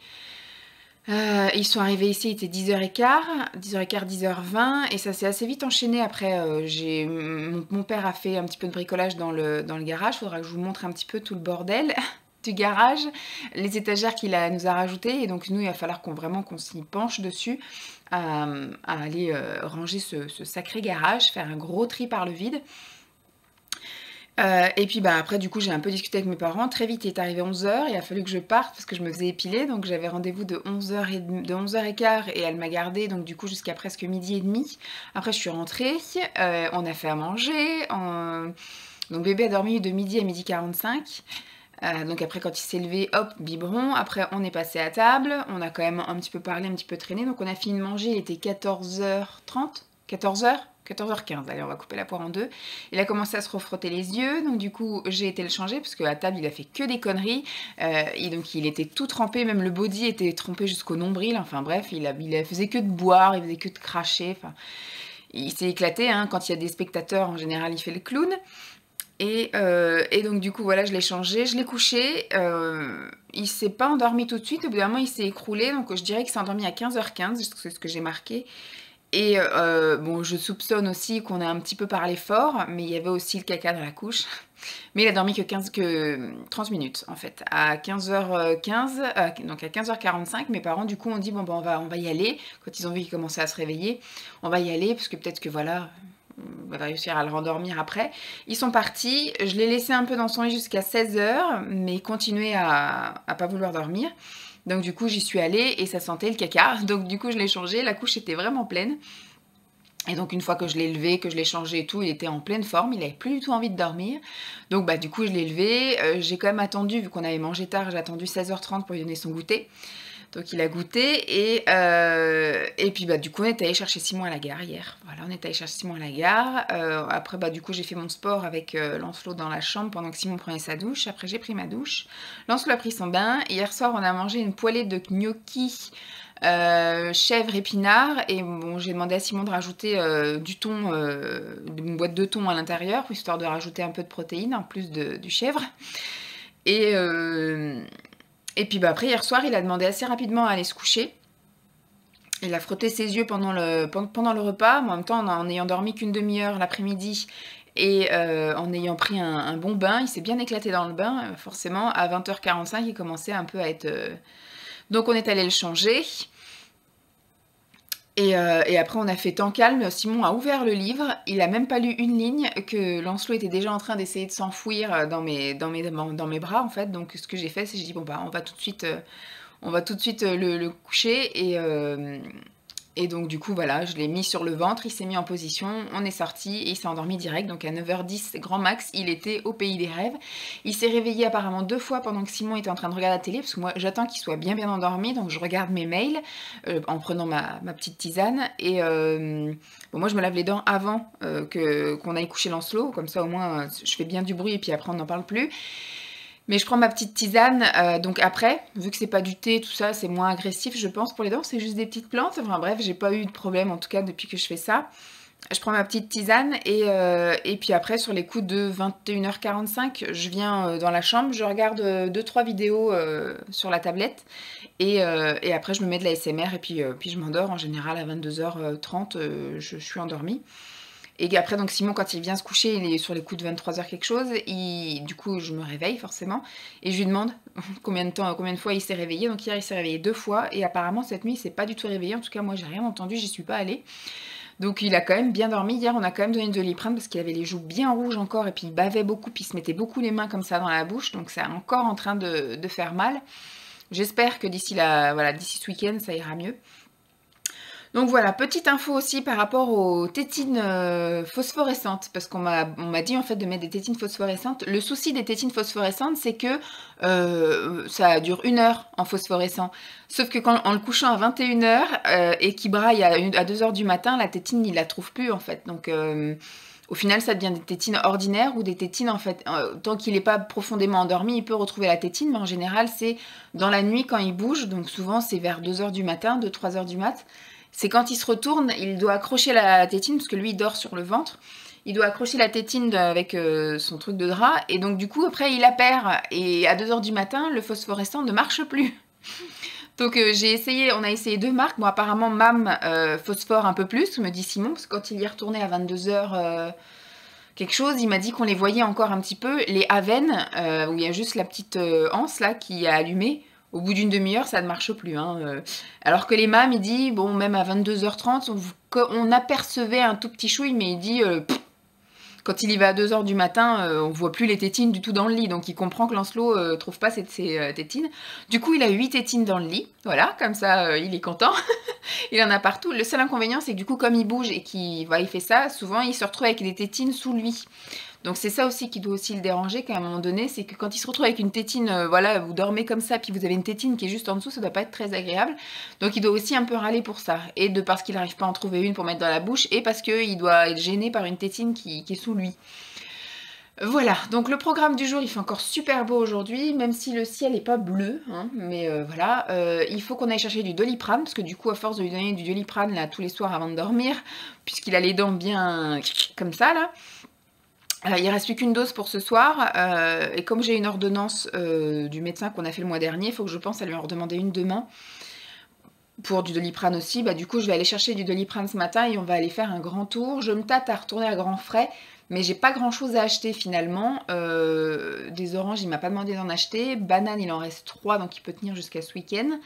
Euh, ils sont arrivés ici, il était 10h15, 10h15, 10h20, et ça s'est assez vite enchaîné. Après, euh, mon, père a fait un petit peu de bricolage dans le, dans le garage. Faudra que je vous montre un petit peu tout le bordel du garage, les étagères qu'il nous a rajoutées. Et donc, nous, il va falloir qu'on vraiment qu'on s'y penche dessus, à, aller euh, ranger ce, sacré garage, faire un gros tri par le vide. Euh, et puis bah, après, du coup, j'ai un peu discuté avec mes parents. Très vite, il est arrivé 11h. Il a fallu que je parte parce que je me faisais épiler. Donc j'avais rendez-vous de 11h et, de 11h15 et elle m'a gardé donc du coup jusqu'à presque midi et demi. Après, je suis rentrée. Euh, on a fait à manger. Donc bébé a dormi de midi à midi 45. Euh, donc après quand il s'est levé, hop, biberon. Après on est passé à table, on a quand même un petit peu parlé, un petit peu traîné. Donc on a fini de manger, il était 14h30, 14h 14h15, allez on va couper la poire en deux. Il a commencé à se refrotter les yeux, donc du coup j'ai été le changer parce qu'à table il a fait que des conneries. Euh, et donc il était tout trempé, même le body était trempé jusqu'au nombril, enfin bref, il, a, faisait que de boire, il faisait que de cracher, enfin... Il s'est éclaté, hein. quand il y a des spectateurs en général il fait le clown. Et, euh, donc du coup voilà je l'ai changé, je l'ai couché, euh, il s'est pas endormi tout de suite, au bout d'un il s'est écroulé, donc je dirais qu'il s'est endormi à 15h15, c'est ce que j'ai marqué. Et euh, bon, je soupçonne aussi qu'on a un petit peu parlé fort, mais il y avait aussi le caca dans la couche. Mais il a dormi que, 15, que 30 minutes en fait. À 15h15, euh, donc à 15h45, mes parents du coup ont dit bon ben on va, on va y aller. Quand ils ont vu qu'il commençait à se réveiller, on va y aller parce que peut-être que voilà, on va réussir à le rendormir après. Ils sont partis, je l'ai laissé un peu dans son lit jusqu'à 16h, mais il continuait à, à pas vouloir dormir. Donc du coup j'y suis allée et ça sentait le caca. Donc du coup je l'ai changé, la couche était vraiment pleine. Et donc une fois que je l'ai levé, que je l'ai changé et tout, il était en pleine forme, il avait plus du tout envie de dormir. Donc bah du coup je l'ai levé, euh, j'ai quand même attendu, vu qu'on avait mangé tard, j'ai attendu 16h30 pour lui donner son goûter. Donc il a goûté et, euh, et puis bah du coup on est allé chercher Simon à la gare hier. Voilà, on est allé chercher Simon à la gare. Euh, après bah du coup j'ai fait mon sport avec euh, Lancelot dans la chambre pendant que Simon prenait sa douche. Après j'ai pris ma douche. Lancelot a pris son bain. Hier soir on a mangé une poêlée de gnocchi. chèvre épinard et bon j'ai demandé à Simon de rajouter du thon, une boîte de thon à l'intérieur histoire de rajouter un peu de protéines en plus du chèvre et, et puis bah, après, hier soir, il a demandé assez rapidement à aller se coucher. Il a frotté ses yeux pendant le, repas, en même temps en ayant dormi qu'une demi-heure l'après-midi et euh, en ayant pris un, bon bain, il s'est bien éclaté dans le bain, euh, forcément. À 20h45, il commençait un peu à être... Euh, donc on est allé le changer. Euh, et, après, on a fait temps calme. Simon a ouvert le livre. Il a même pas lu une ligne que Lancelot était déjà en train d'essayer de s'enfouir euh, dans mes, bras, en fait. Donc, ce que j'ai fait, c'est j'ai dit, bon, bah, on va tout de suite, euh, on va tout de suite le, coucher. Et, et donc du coup voilà, je l'ai mis sur le ventre, il s'est mis en position, on est sorti et il s'est endormi direct. Donc à 9h10 grand max, il était au pays des rêves. Il s'est réveillé apparemment deux fois pendant que Simon était en train de regarder la télé, parce que moi j'attends qu'il soit bien bien endormi, donc je regarde mes mails euh, en prenant ma, petite tisane. Et euh, bon, moi je me lave les dents avant euh, qu'on aille coucher Lancelot, comme ça au moins je fais bien du bruit et puis après on n'en parle plus. Mais je prends ma petite tisane, euh, donc après, vu que c'est pas du thé, tout ça, c'est moins agressif, je pense, pour les dents, c'est juste des petites plantes. Enfin bref, j'ai pas eu de problème, en tout cas, depuis que je fais ça. Je prends ma petite tisane et, euh, puis après, sur les coups de 21h45, je viens euh, dans la chambre, je regarde 2-3 vidéos sur la tablette et, et, après, je me mets de la SMR et puis, puis je m'endors. En général, à 22h30, je suis endormie. Et après, donc Simon, quand il vient se coucher, il est sur les coups de 23h quelque chose. du coup, je me réveille forcément. Et je lui demande combien de fois il s'est réveillé. Donc hier, il s'est réveillé deux fois. Et apparemment, cette nuit, il s'est pas du tout réveillé. En tout cas, moi, j'ai rien entendu, j'y suis pas allée. Donc il a quand même bien dormi. Hier, on a quand même donné de l'iprane parce qu'il avait les joues bien rouges encore. Et puis il bavait beaucoup, puis il se mettait beaucoup les mains comme ça dans la bouche. Donc c'est encore en train de, faire mal. J'espère que d'ici voilà, d'ici ce week-end, ça ira mieux. Donc voilà, petite info aussi par rapport aux tétines euh, phosphorescentes, parce qu'on m'a dit en fait de mettre des tétines phosphorescentes. Le souci des tétines phosphorescentes, c'est que euh, ça dure une heure en phosphorescent. Sauf que quand en le couchant à 21h euh, et qu'il braille à, 2h du matin, la tétine, il la trouve plus en fait. Donc au final, ça devient des tétines ordinaires ou des tétines, en fait, tant qu'il n'est pas profondément endormi, il peut retrouver la tétine, mais en général, c'est dans la nuit quand il bouge, donc souvent c'est vers 2h du matin, 2-3h du mat', c'est quand il se retourne, il doit accrocher la tétine, parce que lui, il dort sur le ventre. il doit accrocher la tétine avec euh, son truc de drap, et donc du coup, après, il la perd, et à 2h du matin, le phosphorescent ne marche plus. Donc euh, j'ai essayé, on a essayé deux marques. Bon apparemment MAM euh, phosphore un peu plus, me dit Simon, parce que quand il y est retourné à 22h quelque chose, il m'a dit qu'on les voyait encore un petit peu. Les Aven, où il y a juste la petite anse là qui a allumé, au bout d'une demi-heure, ça ne marche plus. Hein, euh. Alors que les mâmes, il dit, bon, même à 22h30, on, apercevait un tout petit chouille, mais il dit, euh, quand il y va à 2h du matin, euh, on voit plus les tétines du tout dans le lit. Donc il comprend que Lancelot trouve pas ses, tétines. Du coup, il a 8 tétines dans le lit. Voilà, comme ça, il est content. il en a partout. Le seul inconvénient, c'est que du coup, comme il bouge et qu'il il fait ça, souvent, il se retrouve avec des tétines sous lui. Donc c'est ça aussi qui doit aussi le déranger qu'à un moment donné, c'est que quand il se retrouve avec une tétine, euh, voilà, vous dormez comme ça, puis vous avez une tétine qui est juste en dessous, ça doit pas être très agréable. Donc il doit aussi un peu râler pour ça. Et de parce qu'il n'arrive pas à en trouver une pour mettre dans la bouche, et parce qu'il doit être gêné par une tétine qui, est sous lui. Voilà, donc le programme du jour, il fait encore super beau aujourd'hui, même si le ciel n'est pas bleu, hein, mais euh, voilà, euh, il faut qu'on aille chercher du doliprane, parce que du coup, à force de lui donner du doliprane là tous les soirs avant de dormir, puisqu'il a les dents bien comme ça là, il il reste plus qu'une dose pour ce soir, euh, et comme j'ai une ordonnance euh, du médecin qu'on a fait le mois dernier, il faut que je pense à lui en redemander une demain pour du doliprane aussi. Bah, du coup, je vais aller chercher du doliprane ce matin et on va aller faire un grand tour. Je me tâte à retourner à grands frais, mais j'ai pas grand chose à acheter finalement. Euh, des oranges, il m'a pas demandé d'en acheter. Banane, il en reste 3, donc il peut tenir jusqu'à ce week-end.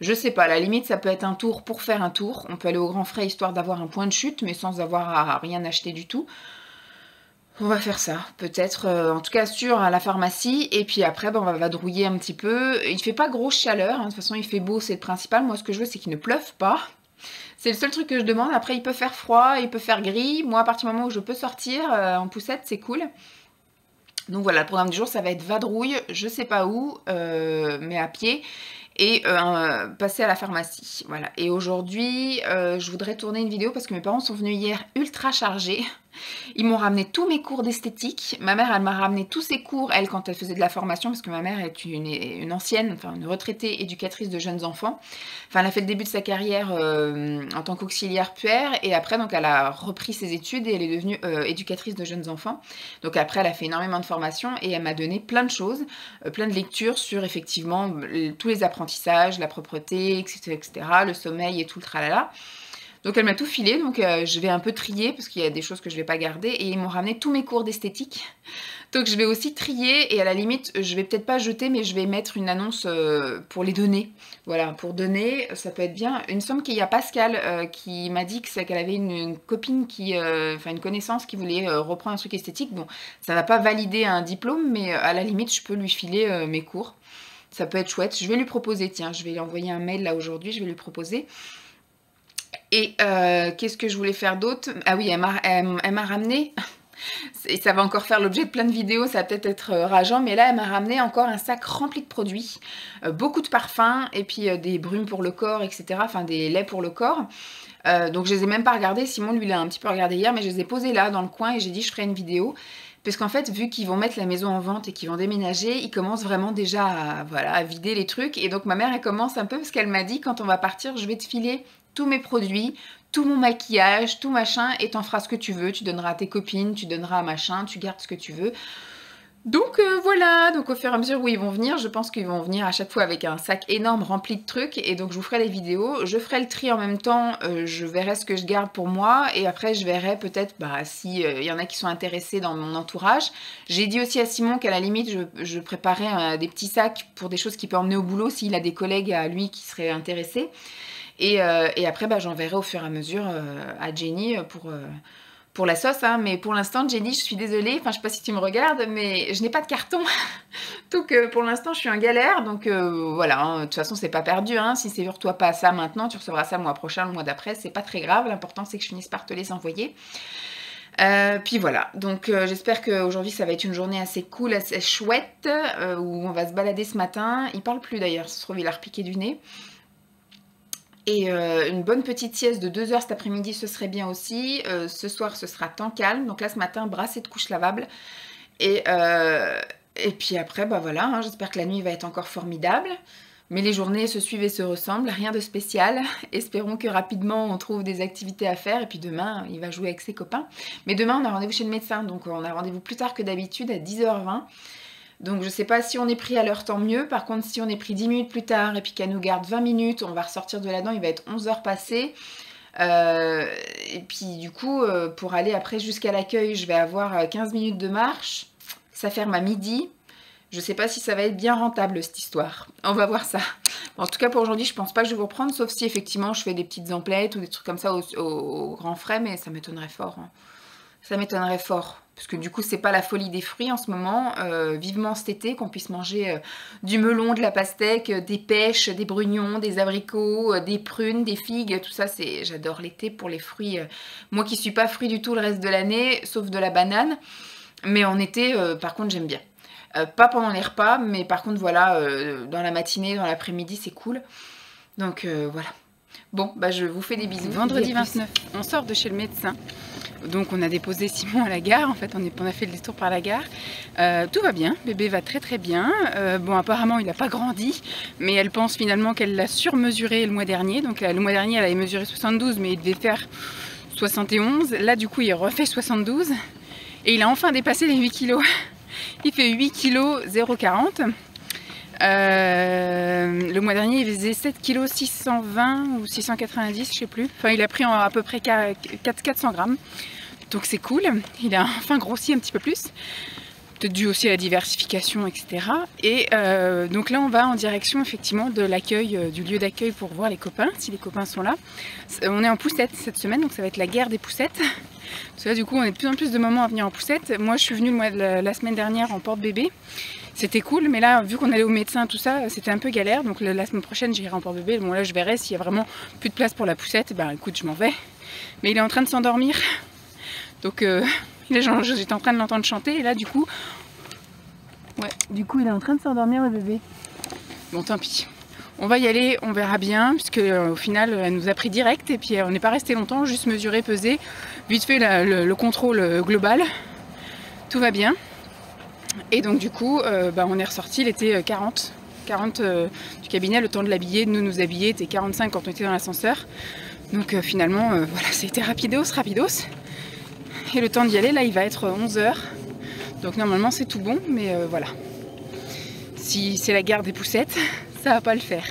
Je sais pas, à la limite, ça peut être un tour pour faire un tour. On peut aller au grand frais histoire d'avoir un point de chute, mais sans avoir à rien acheter du tout. On va faire ça, peut-être, euh, en tout cas sûr, à la pharmacie. Et puis après, ben, on va vadrouiller un petit peu. Il fait pas grosse chaleur, hein. de toute façon il fait beau, c'est le principal. Moi ce que je veux c'est qu'il ne pleuve pas. C'est le seul truc que je demande. Après il peut faire froid, il peut faire gris. Moi à partir du moment où je peux sortir euh, en poussette, c'est cool. Donc voilà, le programme du jour ça va être vadrouille, je sais pas où, euh, mais à pied et passer à la pharmacie. Voilà. Et aujourd'hui, je voudrais tourner une vidéo parce que mes parents sont venus hier ultra chargés. Ils m'ont ramené tous mes cours d'esthétique. Ma mère, elle m'a ramené tous ses cours, elle, quand elle faisait de la formation, parce que ma mère est une, ancienne, enfin une retraitée éducatrice de jeunes enfants. Enfin, elle a fait le début de sa carrière euh, en tant qu'auxiliaire puère, et après, donc, elle a repris ses études et elle est devenue euh, éducatrice de jeunes enfants. Donc après, elle a fait énormément de formations et elle m'a donné plein de choses, euh, plein de lectures sur effectivement tous les apprentissages, la propreté, etc., etc., le sommeil et tout le tralala. Donc elle m'a tout filé, donc euh, je vais un peu trier parce qu'il y a des choses que je ne vais pas garder et ils m'ont ramené tous mes cours d'esthétique. Donc je vais aussi trier et à la limite je vais peut-être pas jeter mais je vais mettre une annonce euh, pour les donner. Voilà, pour donner, ça peut être bien. Une somme qu'il y a Pascal euh, qui m'a dit qu'elle avait une, copine qui, enfin une connaissance qui voulait reprendre un truc esthétique. Bon, ça va pas valider un diplôme mais à la limite je peux lui filer mes cours. Ça peut être chouette. Je vais lui proposer, tiens, je vais lui envoyer un mail là aujourd'hui, je vais lui proposer. Et euh, qu'est-ce que je voulais faire d'autre? Ah oui, elle m'a ramené, et ça va encore faire l'objet de plein de vidéos, ça va peut-être être euh, rageant, mais là elle m'a ramené encore un sac rempli de produits, euh, beaucoup de parfums, et puis des brumes pour le corps, etc., enfin des laits pour le corps. donc je les ai même pas regardés, Simon lui l'a un petit peu regardé hier, mais je les ai posés là dans le coin et j'ai dit je ferai une vidéo. Parce qu'en fait, vu qu'ils vont mettre la maison en vente et qu'ils vont déménager, ils commencent vraiment déjà voilà, à vider les trucs. Et donc ma mère, elle commence un peu parce qu'elle m'a dit, quand on va partir, je vais te filer tous mes produits, tout mon maquillage, tout machin, et t'en feras ce que tu veux. Tu donneras à tes copines, tu donneras à machin, tu gardes ce que tu veux. Donc euh, voilà, donc au fur et à mesure où ils vont venir, je pense qu'ils vont venir à chaque fois avec un sac énorme rempli de trucs et donc je vous ferai les vidéos, je ferai le tri en même temps, euh, je verrai ce que je garde pour moi et après je verrai peut-être bah, s'il euh, y en a qui sont intéressés dans mon entourage. J'ai dit aussi à Simon qu'à la limite je, préparais des petits sacs pour des choses qu'il peut emmener au boulot s'il a des collègues à lui qui seraient intéressés. Et, après bah, j'enverrai au fur et à mesure à Jenny pour pour la sauce, hein, mais pour l'instant, Jenny, je suis désolée, enfin, je sais pas si tu me regardes, mais je n'ai pas de carton. donc, euh, pour l'instant, je suis en galère, donc euh, voilà, hein, de toute façon, c'est pas perdu. Hein. Si c'est toi pas ça maintenant, tu recevras ça le mois prochain, le mois d'après, c'est pas très grave. L'important, c'est que je finisse par te les envoyer. Euh, puis voilà, donc j'espère qu'aujourd'hui ça va être une journée assez cool, assez chouette, où on va se balader ce matin. Il parle plus d'ailleurs, se trouve il a repiqué du nez. Et euh, une bonne petite sieste de 2 heures cet après-midi, ce serait bien aussi. Euh, ce soir, ce sera temps calme. Donc là, ce matin, brassée de couches lavables. Et, euh, et puis après, bah hein, j'espère que la nuit va être encore formidable. Mais les journées se suivent et se ressemblent, rien de spécial. Espérons que rapidement on trouve des activités à faire et puis demain il va jouer avec ses copains. Mais demain on a rendez-vous chez le médecin, donc on a rendez-vous plus tard que d'habitude à 10h20. Donc je sais pas si on est pris à l'heure, tant mieux. Par contre, si on est pris 10 minutes plus tard et puis qu'elle nous garde 20 minutes, on va ressortir de là-dedans, il va être 11h passé. Euh, et puis du coup, euh, pour aller après jusqu'à l'accueil, je vais avoir 15 euh, minutes de marche. Ça ferme à midi. Je sais pas si ça va être bien rentable cette histoire. On va voir ça. en tout cas pour aujourd'hui, je pense pas que je vais vous reprendre, sauf si effectivement je fais des petites emplettes ou des trucs comme ça au, grand frais, mais ça m'étonnerait fort. Hein. Ça m'étonnerait fort. Parce que du coup, c'est pas la folie des fruits en ce moment. Euh, vivement cet été, qu'on puisse manger euh, du melon, de la pastèque, euh, des pêches, des brugnons, des abricots, des prunes, des figues. Tout ça, c'est j'adore l'été pour les fruits. moi qui suis pas fruit du tout le reste de l'année, sauf de la banane. Mais en été, par contre, j'aime bien. Pas pendant les repas, mais par contre, voilà, dans la matinée, dans l'après-midi, c'est cool. Donc voilà. Bon, bah je vous fais des bisous. Vendredi 29, on sort de chez le médecin. Donc on a déposé Simon à la gare, en fait on, est, on a fait le détour par la gare. tout va bien, bébé va très très bien. bon apparemment il n'a pas grandi, mais elle pense finalement qu'elle l'a surmesuré le mois dernier. Donc le mois dernier elle avait mesuré 72 mais il devait faire 71. Là du coup il refait 72 et il a enfin dépassé les 8 kilos. Il fait 8 kg 0,40 le mois dernier, il faisait 7 kg 620 ou 690, je sais plus. Enfin, il a pris à peu près 400 grammes. Donc c'est cool. Il a enfin grossi un petit peu plus. Peut-être dû aussi à la diversification, etc. Et euh, donc là, on va en direction effectivement de l'accueil, euh, du lieu d'accueil pour voir les copains, si les copains sont là. On est en poussette cette semaine, donc ça va être la guerre des poussettes. Parce que là, du coup, on est de plus en plus de moments à venir en poussette. Moi, je suis venue la, semaine dernière en porte-bébé. C'était cool, mais là, vu qu'on allait au médecin, tout ça, c'était un peu galère. Donc la, semaine prochaine, j'irai en porte-bébé. Bon, là, je verrai s'il y a vraiment plus de place pour la poussette. Ben écoute, je m'en vais. Mais il est en train de s'endormir. Donc, euh, j'étais en train de l'entendre chanter. Et là, du coup, ouais, du coup, il est en train de s'endormir, le bébé. Bon, tant pis. On va y aller, on verra bien, puisque euh, au final, elle nous a pris direct et puis euh, on n'est pas resté longtemps, juste mesurer, peser, vite fait le, contrôle euh, global. Tout va bien. Et donc du coup, bah, on est ressorti, il était 40. 40 du cabinet, le temps de l'habiller, de nous nous habiller, était 45 quand on était dans l'ascenseur. Donc finalement, voilà, c'était rapidos, rapidos. Et le temps d'y aller, là, il va être 11h. Donc normalement, c'est tout bon, mais voilà. Si c'est la gare des poussettes, ça va pas le faire.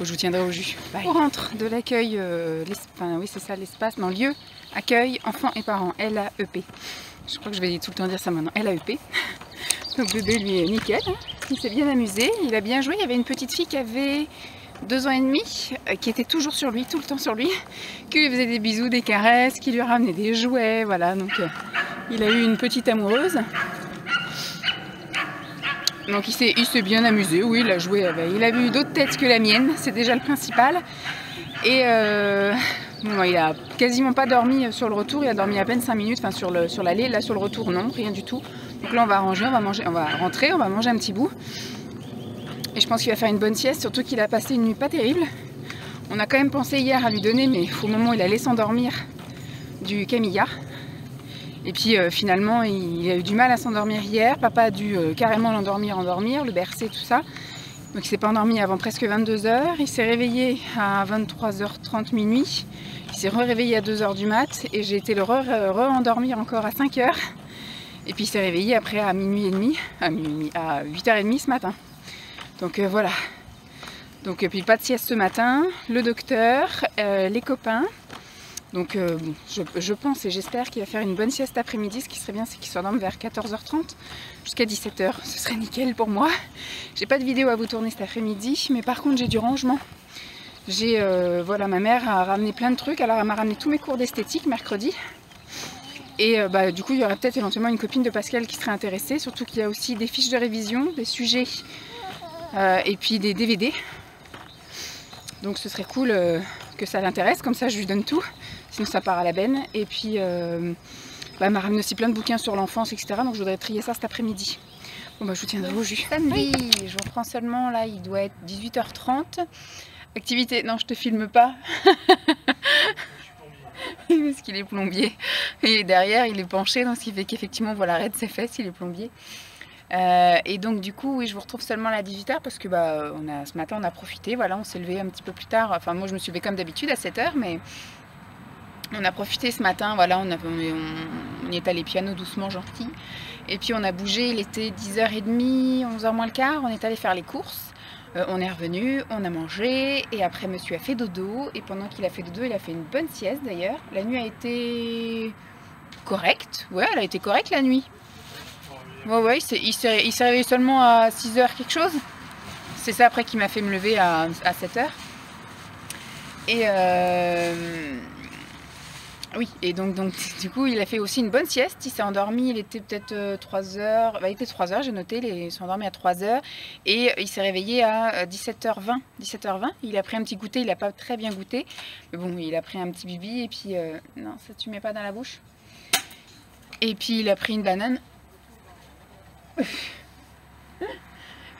je vous tiendrai au jus. On rentre de l'accueil, euh, enfin oui c'est ça l'espace, dans lieu accueil enfants et parents, LAEP. Je crois que je vais tout le temps dire ça maintenant, LAEP. Donc bébé lui est nickel, hein. il s'est bien amusé, il a bien joué. Il y avait une petite fille qui avait deux ans et demi, euh, qui était toujours sur lui, tout le temps sur lui, qui lui faisait des bisous, des caresses, qui lui ramenait des jouets, voilà. Donc euh, il a eu une petite amoureuse. Donc il s'est bien amusé, oui, il a joué, il a vu d'autres têtes que la mienne, c'est déjà le principal. Et euh, il a quasiment pas dormi sur le retour, il a dormi à peine 5 minutes, enfin sur sur là sur le retour non, rien du tout. Donc là on va ranger, on va, manger, on va rentrer, on va manger un petit bout. Et je pense qu'il va faire une bonne sieste, surtout qu'il a passé une nuit pas terrible. On a quand même pensé hier à lui donner, mais au moment où il allait s'endormir, du Camilla. Et puis euh, finalement, il a eu du mal à s'endormir hier. Papa a dû euh, carrément l'endormir, endormir, le bercer, tout ça. Donc il s'est pas endormi avant presque 22 h Il s'est réveillé à 23h30 minuit. Il s'est réveillé à 2h du mat et j'ai été le re-endormir encore à 5h. Et puis il s'est réveillé après à minuit et demi, à, minuit, à 8h30 ce matin. Donc euh, voilà. Donc puis pas de sieste ce matin, le docteur, les copains. Donc euh, je, pense et j'espère qu'il va faire une bonne sieste après-midi. Ce qui serait bien, c'est qu'il s'endorme vers 14h30 jusqu'à 17h. Ce serait nickel pour moi. J'ai pas de vidéo à vous tourner cet après-midi, mais par contre j'ai du rangement. J'ai euh, voilà, ma mère a ramené plein de trucs. Alors elle m'a ramené tous mes cours d'esthétique mercredi. Et euh, bah, du coup, il y aurait peut-être éventuellement une copine de Pascal qui serait intéressée. Surtout qu'il y a aussi des fiches de révision, des sujets et puis des DVD. Donc ce serait cool que ça l'intéresse. Comme ça, je lui donne tout sinon ça part à la benne. Et puis, euh, bah, elle m'a ramené aussi plein de bouquins sur l'enfance, etc. Donc je voudrais trier ça cet après-midi. Bon bah je vous tiendrai au jus. Samedi, je reprends seulement, là il doit être 18h30. Activité, non je te filme pas. Parce qu'il est plombier. Et derrière il est penché, donc ce qui fait qu'effectivement on voit l'arrêt de ses fesses, il est plombier. Euh, et donc du coup, oui, je vous retrouve seulement à 18h parce que bah, ce matin, on a profité. Voilà, on s'est levé un petit peu plus tard. Enfin, moi, je me suis levée comme d'habitude à 7h, mais on a profité ce matin. Voilà, on, a, on, on est allé piano doucement, gentil. Et puis on a bougé, il était 10h30, 11h moins le quart. On est allé faire les courses. Euh, on est revenu, on a mangé et après monsieur a fait dodo et pendant qu'il a fait dodo, il a fait une bonne sieste d'ailleurs. La nuit a été correcte, ouais, elle a été correcte la nuit. Ouais, ouais, il s'est réveillé seulement à 6h quelque chose. C'est ça après qui m'a fait me lever à, 7h. Et euh, oui, et donc, donc du coup, il a fait aussi une bonne sieste. Il s'est endormi, il était peut-être 3 euh, heures. Bah, il était 3 heures, j'ai noté, il s'est endormi à 3 heures. Et il s'est réveillé à 17h20. Euh, 17h20. Il a pris un petit goûter, il n'a pas très bien goûté. Mais bon, il a pris un petit bibi et puis. Euh, non, ça tu mets pas dans la bouche. Et puis il a pris une banane.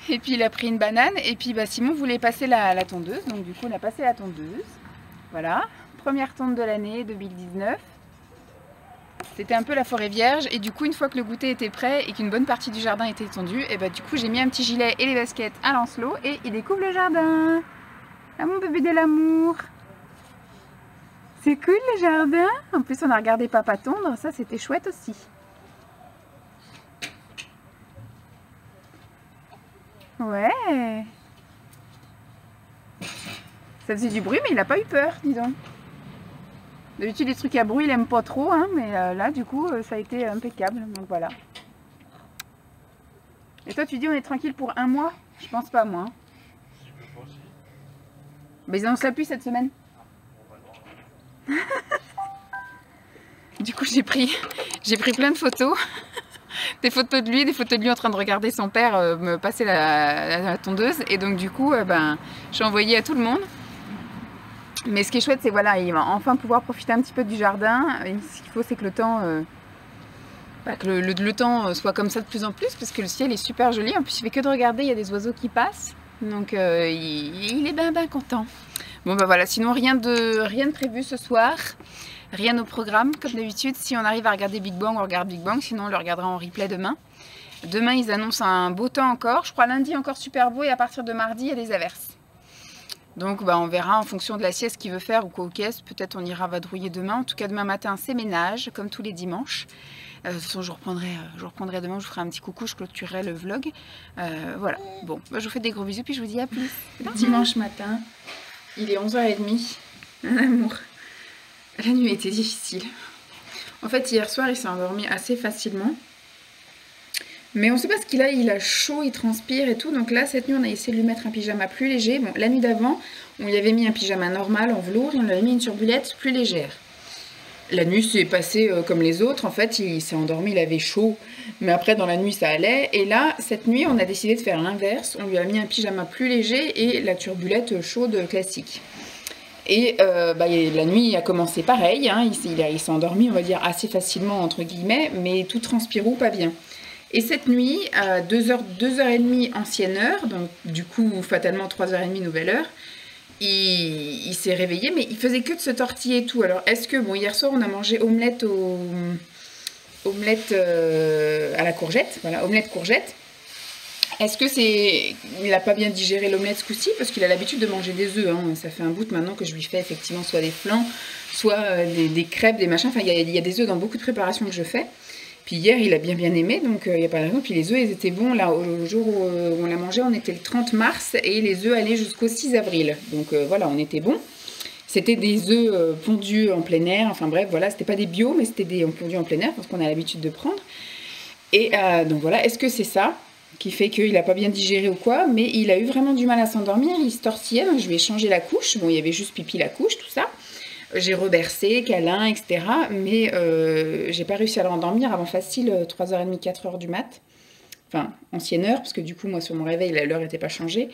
Et puis il a pris une banane. Et puis bah, Simon voulait passer la tondeuse. Donc du coup, on a passé la tondeuse. Voilà première tonte de l'année 2019. C'était un peu la forêt vierge et du coup une fois que le goûter était prêt et qu'une bonne partie du jardin était étendue, et eh bah ben, du coup j'ai mis un petit gilet et les baskets à Lancelot et il découvre le jardin. Ah mon bébé de l'amour C'est cool le jardin En plus on a regardé papa tondre, ça c'était chouette aussi. Ouais Ça faisait du bruit mais il n'a pas eu peur, dis donc. D'habitude, les trucs à bruit, il aime pas trop, hein, mais euh, là, du coup, euh, ça a été impeccable. Donc voilà. Et toi, tu dis on est tranquille pour un mois? Je pense pas, moi. Mais ils annoncent la pluie cette semaine. du coup, j'ai pris, j'ai pris plein de photos. des photos de lui, des photos de lui en train de regarder son père euh, me passer la, tondeuse. Et donc, du coup, ben, j'ai envoyé à tout le monde. Mais ce qui est chouette, c'est voilà, il va enfin pouvoir profiter un petit peu du jardin. ce qu'il faut, c'est que le temps, euh, bah, que le, temps euh, soit comme ça de plus en plus, parce que le ciel est super joli. En plus, il fait que de regarder, il y a des oiseaux qui passent. Donc, euh, il, est bien, bien content. Bon, bah voilà, sinon, rien de, rien de prévu ce soir. Rien au programme, comme d'habitude. Si on arrive à regarder Big Bang, on regarde Big Bang. Sinon, on le regardera en replay demain. Demain, ils annoncent un beau temps encore. Je crois lundi encore super beau et à partir de mardi, il y a des averses. Donc bah, on verra en fonction de la sieste qu'il veut faire ou quoi caisse. Peut-être on ira vadrouiller demain. En tout cas demain matin c'est ménage comme tous les dimanches. Euh, de toute façon je reprendrai, euh, reprendrai demain, je vous ferai un petit coucou, je clôturerai le vlog. Euh, voilà, bon, bah, je vous fais des gros bisous puis je vous dis à plus. Dimanche matin, il est 11h30. Un amour. La nuit était difficile. En fait hier soir il s'est endormi assez facilement. Mais on sait pas ce qu'il a, il a chaud, il transpire et tout. Donc là, cette nuit, on a essayé de lui mettre un pyjama plus léger. Bon, la nuit d'avant, on lui avait mis un pyjama normal en velours et on lui avait mis une turbulette plus légère. La nuit s'est passée euh, comme les autres. En fait, il s'est endormi, il avait chaud. Mais après, dans la nuit, ça allait. Et là, cette nuit, on a décidé de faire l'inverse. On lui a mis un pyjama plus léger et la turbulette chaude classique. Et euh, bah, la nuit a commencé pareil. Hein. Il, il s'est endormi, on va dire, assez facilement, entre guillemets, mais tout transpirou, pas bien. Et cette nuit, à 2h, 2h30 ancienne heure, donc du coup fatalement 3h30 nouvelle heure, il, s'est réveillé, mais il faisait que de se tortiller et tout. Alors est-ce que, bon, hier soir on a mangé omelette au... omelette euh, à la courgette, voilà, omelette courgette. Est-ce que c'est... Il n'a pas bien digéré l'omelette ce coup-ci? Parce qu'il a l'habitude de manger des œufs. Hein. Ça fait un bout maintenant que je lui fais effectivement soit des flancs, soit euh, des, crêpes, des machins. Enfin, il y, a des œufs dans beaucoup de préparations que je fais. Puis hier, il a bien bien aimé, donc euh, il n'y a pas de raison. Puis les œufs, ils étaient bons. Là, au jour où euh, on l'a mangé, on était le 30 mars et les œufs allaient jusqu'au 6 avril. Donc euh, voilà, on était bons. C'était des œufs pondus en plein air. Enfin bref, voilà, c'était pas des bio, mais c'était des pondus en plein air parce qu'on a l'habitude de prendre. Et donc voilà, est-ce que c'est ça qui fait qu'il n'a pas bien digéré ou quoi? Mais il a eu vraiment du mal à s'endormir. Il se tortillait, donc je lui ai changé la couche. Bon, il y avait juste pipi la couche, tout ça. J'ai rebercé, câlin, etc. Mais euh, j'ai pas réussi à le rendormir avant facile 3h30, euh, 4h du mat. Enfin, ancienne heure, parce que du coup, moi, sur mon réveil, l'heure n'était pas changée.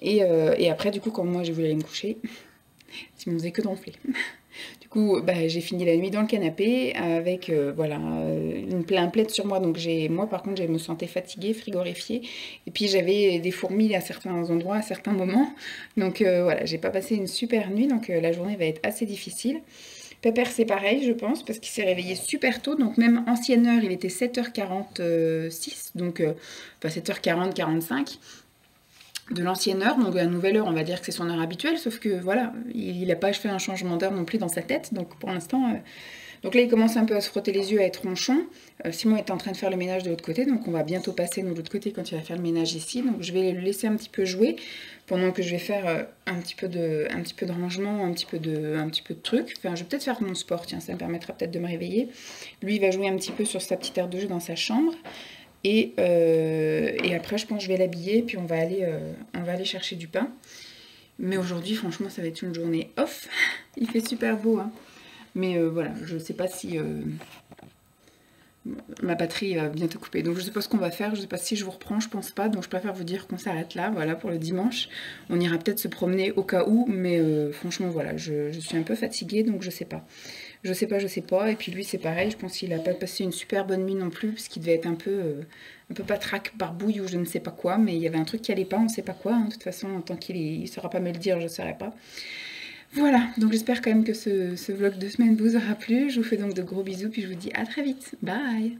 Et, euh, et, après, du coup, quand moi, j'ai voulu aller me coucher, Simon faisait que d'enfler. Du coup, bah, j'ai fini la nuit dans le canapé avec euh, voilà, une, un plaid sur moi. Donc j'ai, moi par contre, je me sentais fatiguée, frigorifiée. Et puis j'avais des fourmis à certains endroits, à certains moments. Donc euh, voilà, j'ai pas passé une super nuit. Donc euh, la journée va être assez difficile. Pepper, c'est pareil, je pense, parce qu'il s'est réveillé super tôt. Donc, même ancienne heure, il était 7h46, donc, euh, enfin 7h40, 45 de l'ancienne heure, donc à nouvelle heure, on va dire que c'est son heure habituelle, sauf que voilà, il n'a pas fait un changement d'heure non plus dans sa tête, donc pour l'instant, euh, donc là il commence un peu à se frotter les yeux, à être ronchon. Euh, Simon est en train de faire le ménage de l'autre côté, donc on va bientôt passer de l'autre côté quand il va faire le ménage ici, donc je vais le laisser un petit peu jouer pendant que je vais faire euh, un, petit peu de, un petit peu de rangement, un petit peu de, un petit peu de trucs. Enfin, je vais peut-être faire mon sport, tiens, ça me permettra peut-être de me réveiller. Lui, il va jouer un petit peu sur sa petite aire de jeu dans sa chambre. Et, euh, et, après, je pense que je vais l'habiller, puis on va, aller, euh, on va aller chercher du pain. Mais aujourd'hui, franchement, ça va être une journée off. Il fait super beau. Hein. Mais euh, voilà, je ne sais pas si ma batterie va bientôt couper. Donc je ne sais pas ce qu'on va faire, je ne sais pas si je vous reprends, je pense pas. Donc je préfère vous dire qu'on s'arrête là, voilà, pour le dimanche. On ira peut-être se promener au cas où, mais franchement, voilà, je, suis un peu fatiguée, donc je sais pas. Je sais pas, je sais pas. Et puis lui, c'est pareil. Je pense qu'il a pas passé une super bonne nuit non plus, parce qu'il devait être un peu, euh, un peu patraque, barbouille ou je ne sais pas quoi. Mais il y avait un truc qui allait pas, on ne sait pas quoi. Hein. De toute façon, tant qu'il ne saura pas me le dire, je ne saurai pas. Voilà, donc j'espère quand même que ce, ce vlog de semaine vous aura plu. Je vous fais donc de gros bisous, puis je vous dis à très vite. Bye